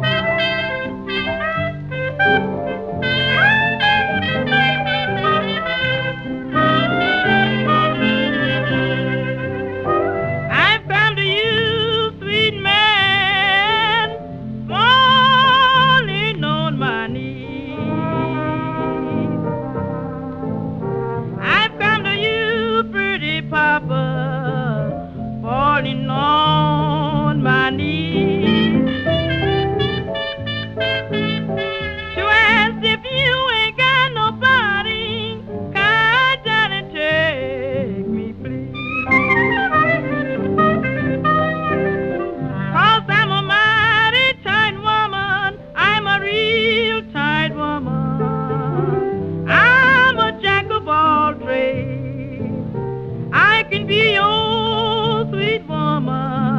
Thank you. be your sweet woman.